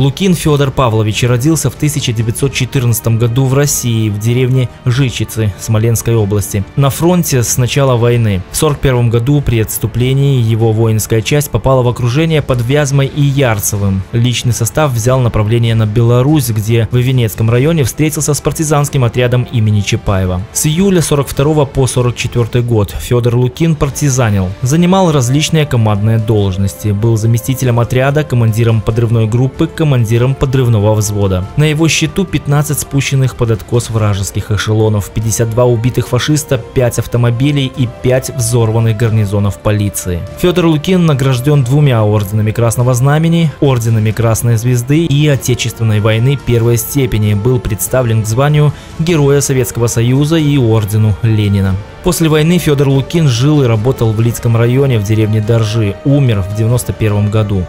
Лукин Федор Павлович родился в 1914 году в России, в деревне Жичицы Смоленской области, на фронте с начала войны. В 1941 году при отступлении его воинская часть попала в окружение под Вязьмой и Ярцевым. Личный состав взял направление на Беларусь, где в Венецком районе встретился с партизанским отрядом имени Чапаева. С июля 42 по 44 год Федор Лукин партизанил, занимал различные командные должности, был заместителем отряда, командиром подрывной группы, командиром подрывного взвода. На его счету 15 спущенных под откос вражеских эшелонов, 52 убитых фашиста, 5 автомобилей и 5 взорванных гарнизонов полиции. Федор Лукин награжден двумя орденами Красного Знамени, орденами Красной Звезды и Отечественной войны первой степени, был представлен к званию Героя Советского Союза и ордену Ленина. После войны Федор Лукин жил и работал в Лицком районе в деревне Доржи, умер в 91 году.